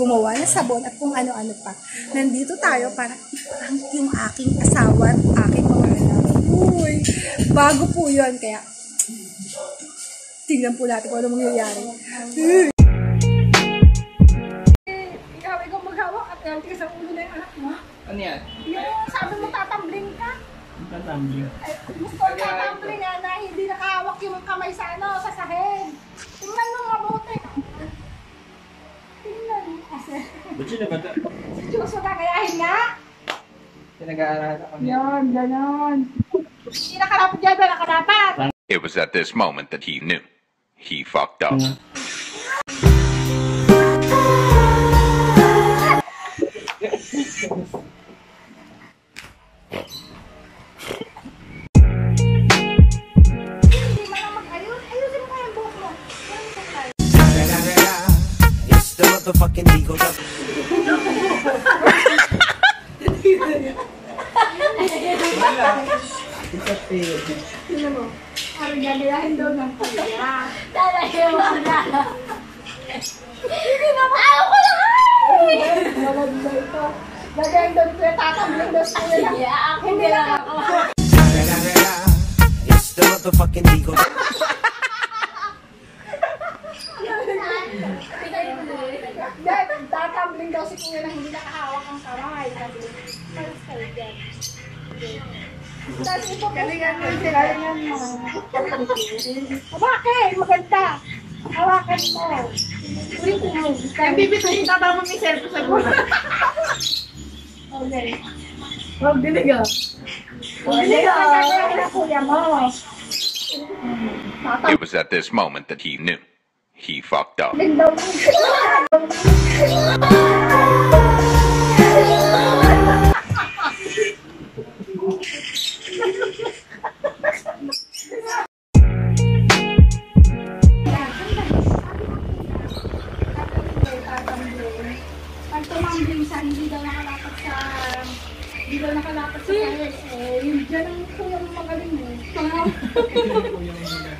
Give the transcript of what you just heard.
gumawa ng sabon at kung ano-ano pa. Nandito tayo para ang yung aking asawa at aking mga anak. Uy, bago po yun. Kaya, tingnan po natin kung ano mangyayari. Ikaw, ikaw maghawak at ganti sa ulo na yung anak mo. Ano yan? Yung sabi mo tatambling ka. Tatambling. Ay, gusto ko tatambling nga na hindi nakahawak yung kamay sa ano, sa sahig. Tingnan mo mabuti. Ba't sila ba ito? si Diyos mo kakayahin nga. Pinag-aaralan ako niya. Yan, ganon. Hindi nakarapat dyan, ba nakarapat? It was at this moment that he knew. He fucked up. Hindi the motherfucking Eagle mo. Parang daw ng. Talaga. Hindi na ko ito. Daw daw Hindi lang ako. It's the motherfucking Eagle Dahil tatambling daw si kuya na hindi nakahawak ang kamay. Kasi, parang sa'yo dyan. Tapos ito, galingan mo sila. Galingan mo. Bakit? Maganda. Hawakan mo. Ulit mo. Yung bibit na itatama may cellphone sa gulo. Okay. Huwag dinig ah. Na kuya mo. It was at this moment that he knew. He fucked up. Pag tumambling siya, hindi daw nakalapat sa hindi daw nakalapat sa. Eh, yun dyan ang kuya mo magaling mo. Ayun